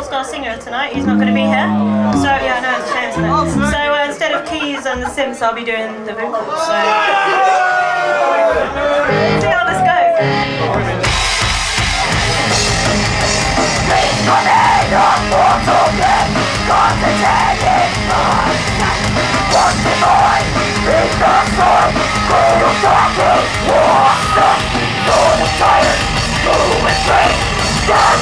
lost our singer tonight. He's not going to be here. So yeah, no, it's a shame? So uh, instead of keys and the synths, I'll be doing the vocals. So see how this goes. Yeah, I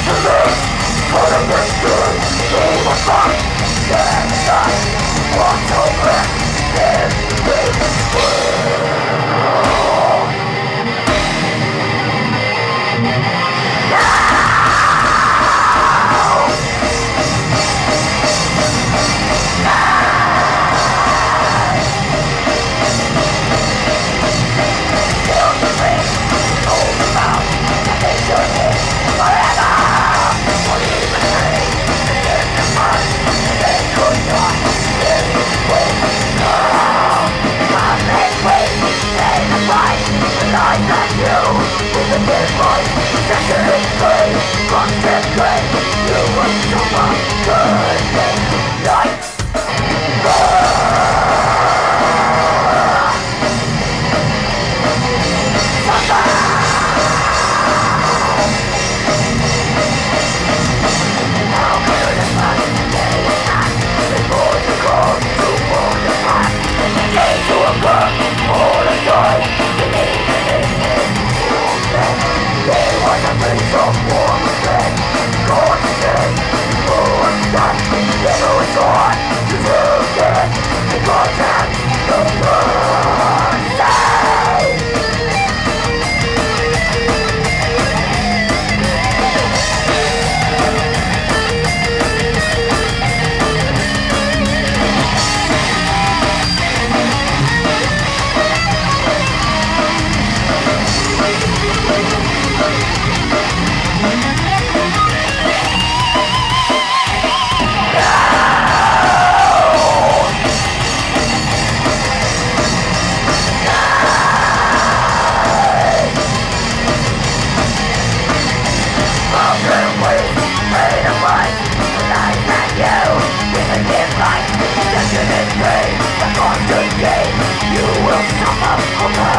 in Thank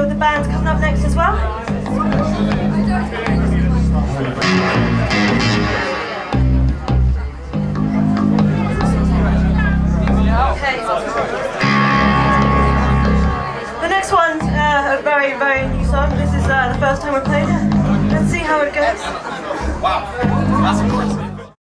so the band's coming up next as well. The next one's uh, a very, very new song. This is uh, the first time we played it. Let's see how it goes. Wow, that's impressive.